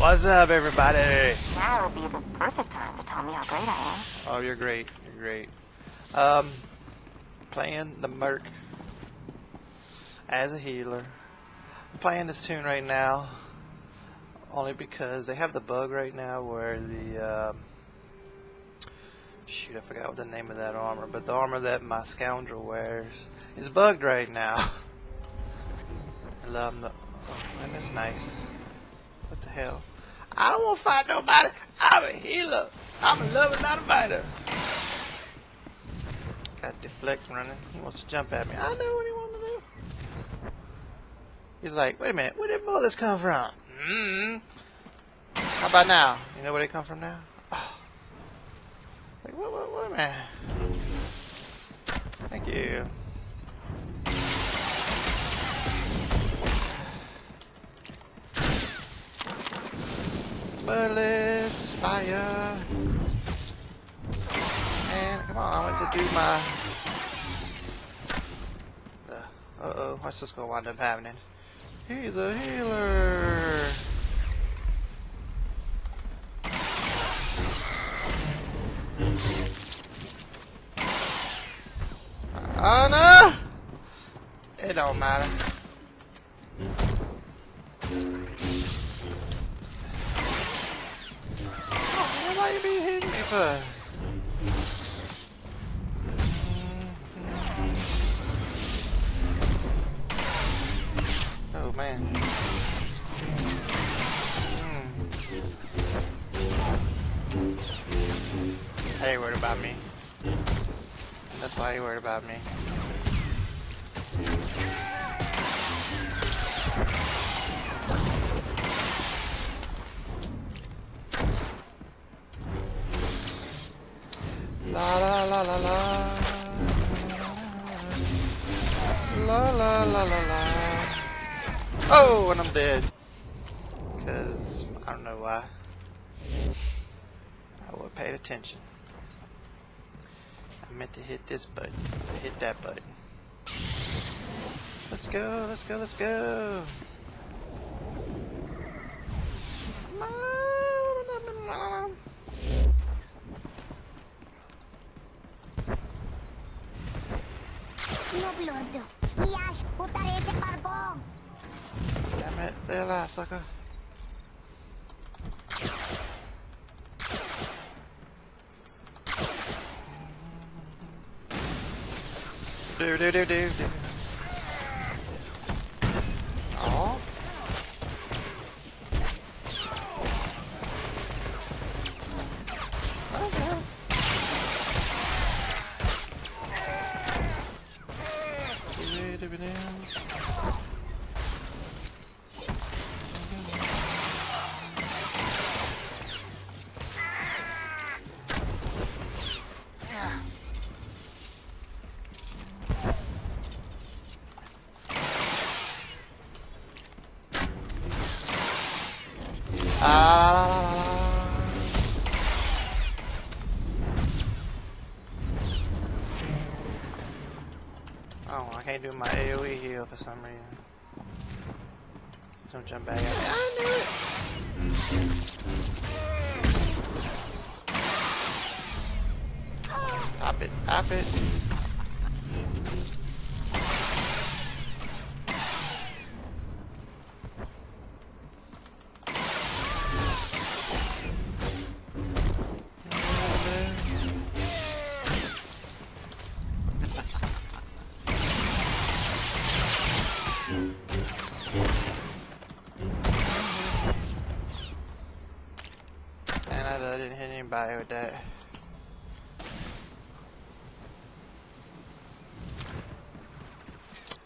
What's up, everybody? Now would be the perfect time to tell me how great I am. Oh, you're great. You're great. Um, playing the Merc as a healer. I'm playing this toon right now only because they have the bug right now where the um, shoot, I forgot what the name of that armor, but the armor that my scoundrel wears is bugged right now. I love the. Oh, man, that's nice. What the hell? I don't want to fight nobody. I'm a healer. I'm a lover, not a fighter. Got deflect running. He wants to jump at me. I know what he wants to do. He's like, wait a minute, where did bullets come from? Mm. How about now? You know where they come from now? Oh. Like, what, what, what, man? Thank you. Bullets, fire. Man, come on, I went to do my... Uh, uh-oh, what's this gonna wind up happening? He's a healer! Oh no! It don't matter. Oh, man. Hmm. Hey, worried about me. That's why you worried about me. La la la la la. La la la la la. Oh, and I'm dead. Cause I don't know why. I would have paid attention. I meant to hit this button. I hit that button. Let's go, let's go, let's go. Noblordo, Iash, putarese pargo. Damn it, they're alive, sucker. Do do do do do. Do-do-do-do. Ah. Can't do my AoE heal for some reason. Don't jump back at me. I knew it! Pop it, pop it.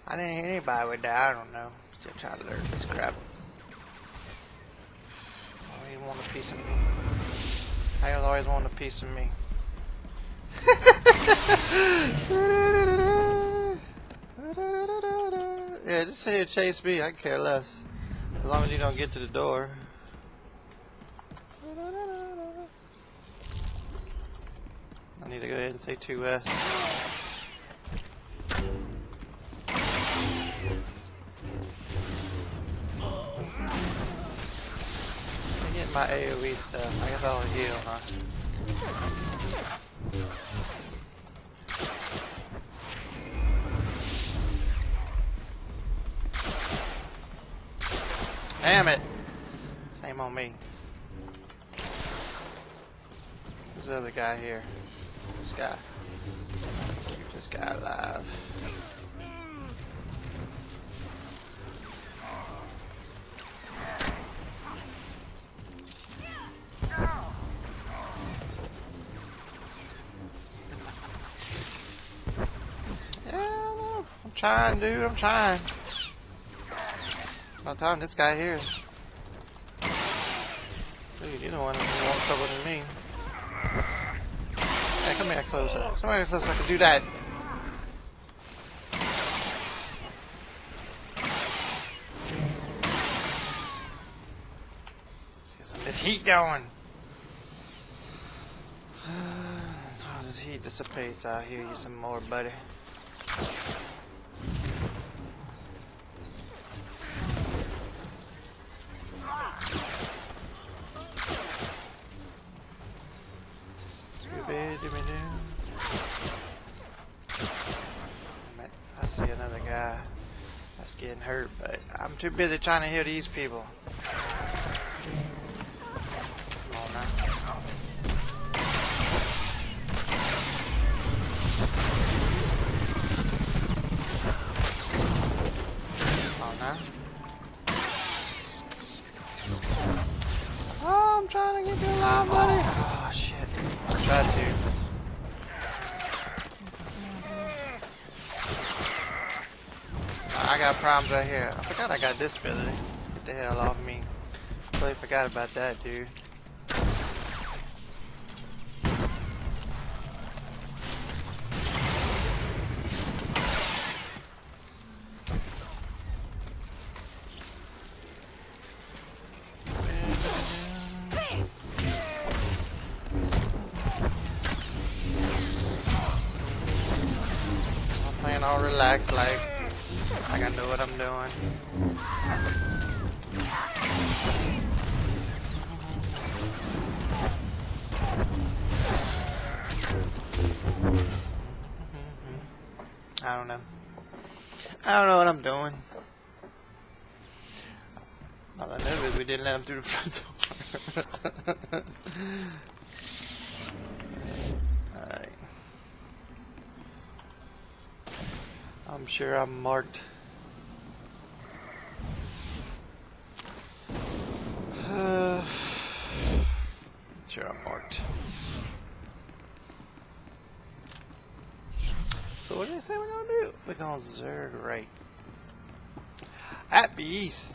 I didn't hit anybody with that, I don't know. Still trying to learn this crap. Always want a piece of me. I always want a piece of me. yeah, just say chase me, I care less. As long as you don't get to the door. I need to go ahead and say 2S. Uh, my AoE stuff. I guess I'll heal, huh? Damn it! Same on me. Who's the other guy here? This guy. Keep this guy alive. Yeah. I'm trying, dude. I'm trying. By the time this guy here. Dude, you're the one who's more trouble than me. Hey, come here, closer. Somebody close so I can do that. Get some this heat going. Oh, this heat dissipates. I'll you some more, buddy. See another guy that's getting hurt, but I'm too busy trying to heal these people. I got problems right here. I forgot I got this ability. Get the hell off me. Totally forgot about that, dude. All relaxed like I know what I'm doing. I don't know. I don't know what I'm doing. All I know is we didn't let him through the front door. Alright. I'm sure I'm marked. Uh, sure I'm marked. So what did I say we're gonna do? We're gonna zerg right. At Beast.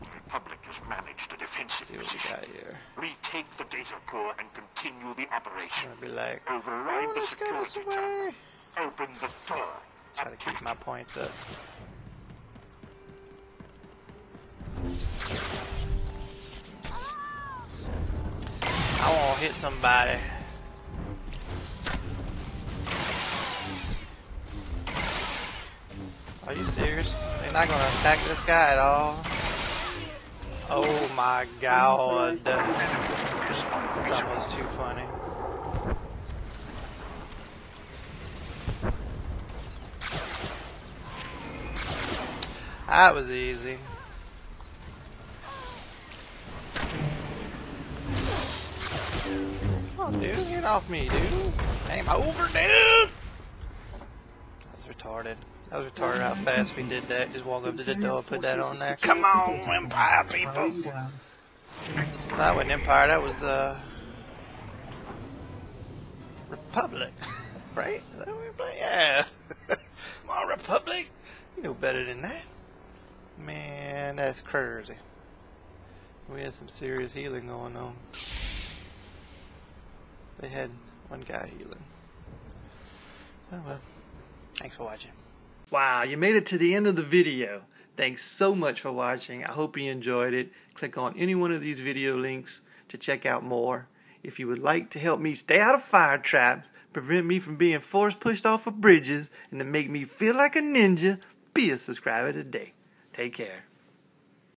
The Republic has managed a defensive see what we position. got here. Retake the data core and continue the operation. Gonna be like, Override oh, the let's go this security terminal. way. Open the door. Try to keep my points up. Oh! I want to hit somebody. Are you serious? They're not gonna attack this guy at all? Oh my god. That's almost too funny. That was easy. Oh, dude, get off me, dude. Game over, dude. That's retarded. That was retarded how fast we did that. Just walk up to the door, put that on there. Come on, Empire people. That wasn't Empire. That was uh Republic, right? Is that what we're playing? Yeah. Come on, Republic. You know better than that. Man, that's crazy. We had some serious healing going on. They had one guy healing. Oh well. Thanks for watching. Wow, you made it to the end of the video. Thanks so much for watching. I hope you enjoyed it. Click on any one of these video links to check out more. If you would like to help me stay out of fire traps, prevent me from being force pushed off of bridges, and to make me feel like a ninja, be a subscriber today. Take care.